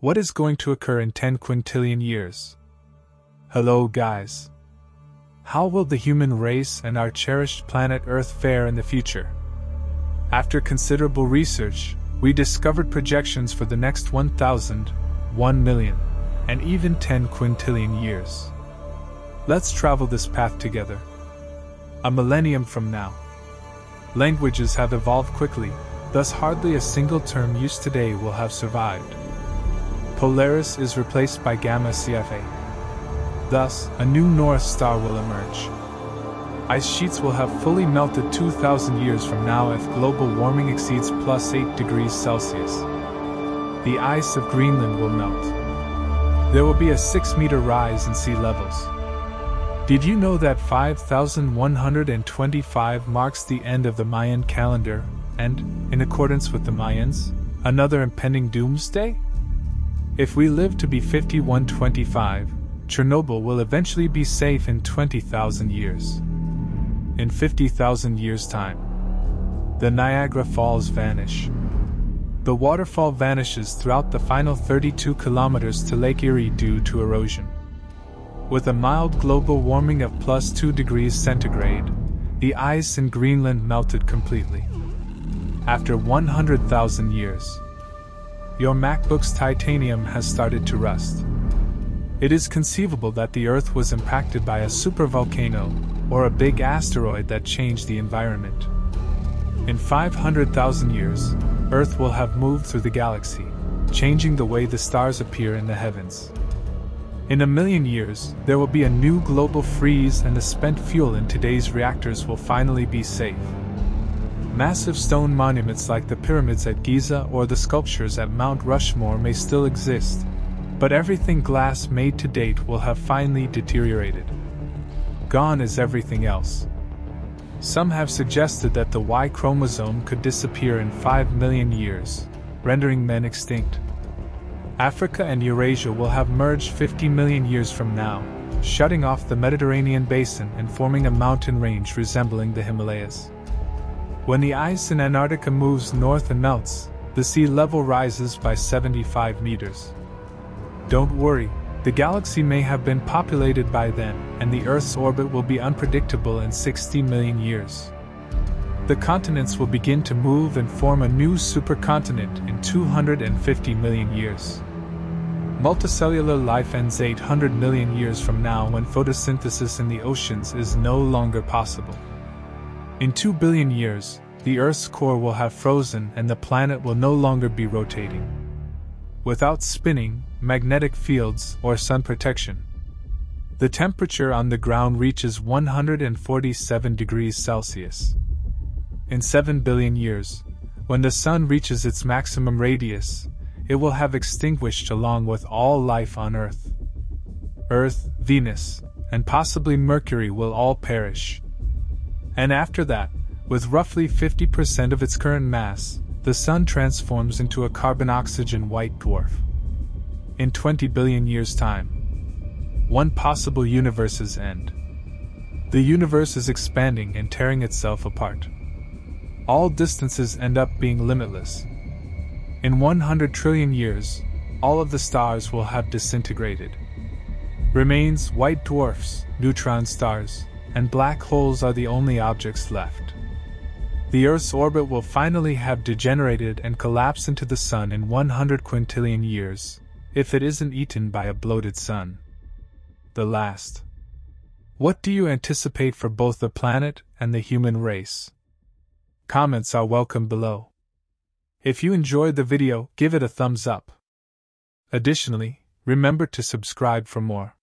What is going to occur in 10 quintillion years? Hello, guys. How will the human race and our cherished planet Earth fare in the future? After considerable research, we discovered projections for the next 1,000, 1 million, and even 10 quintillion years. Let's travel this path together. A millennium from now. Languages have evolved quickly, thus, hardly a single term used today will have survived. Polaris is replaced by Gamma Cephei. Thus, a new North Star will emerge. Ice sheets will have fully melted 2,000 years from now if global warming exceeds plus 8 degrees Celsius. The ice of Greenland will melt. There will be a 6 meter rise in sea levels. Did you know that 5125 marks the end of the Mayan calendar, and, in accordance with the Mayans, another impending doomsday? If we live to be 5125, Chernobyl will eventually be safe in 20,000 years. In 50,000 years' time, the Niagara Falls vanish. The waterfall vanishes throughout the final 32 kilometers to Lake Erie due to erosion. With a mild global warming of plus 2 degrees centigrade, the ice in Greenland melted completely. After 100,000 years, your MacBook's titanium has started to rust. It is conceivable that the Earth was impacted by a supervolcano or a big asteroid that changed the environment. In 500,000 years, Earth will have moved through the galaxy, changing the way the stars appear in the heavens. In a million years, there will be a new global freeze and the spent fuel in today's reactors will finally be safe. Massive stone monuments like the pyramids at Giza or the sculptures at Mount Rushmore may still exist, but everything glass made to date will have finally deteriorated. Gone is everything else. Some have suggested that the Y chromosome could disappear in 5 million years, rendering men extinct. Africa and Eurasia will have merged 50 million years from now, shutting off the Mediterranean basin and forming a mountain range resembling the Himalayas. When the ice in Antarctica moves north and melts, the sea level rises by 75 meters. Don't worry, the galaxy may have been populated by then, and the Earth's orbit will be unpredictable in 60 million years. The continents will begin to move and form a new supercontinent in 250 million years. Multicellular life ends 800 million years from now when photosynthesis in the oceans is no longer possible. In 2 billion years, the Earth's core will have frozen and the planet will no longer be rotating. Without spinning, magnetic fields, or sun protection, the temperature on the ground reaches 147 degrees Celsius. In 7 billion years, when the sun reaches its maximum radius, it will have extinguished along with all life on Earth. Earth, Venus, and possibly Mercury will all perish. And after that, with roughly 50% of its current mass, the Sun transforms into a carbon oxygen white dwarf. In 20 billion years' time, one possible universe's end. The universe is expanding and tearing itself apart. All distances end up being limitless, in 100 trillion years, all of the stars will have disintegrated. Remains white dwarfs, neutron stars, and black holes are the only objects left. The Earth's orbit will finally have degenerated and collapse into the Sun in 100 quintillion years, if it isn't eaten by a bloated sun. The last. What do you anticipate for both the planet and the human race? Comments are welcome below. If you enjoyed the video, give it a thumbs up. Additionally, remember to subscribe for more.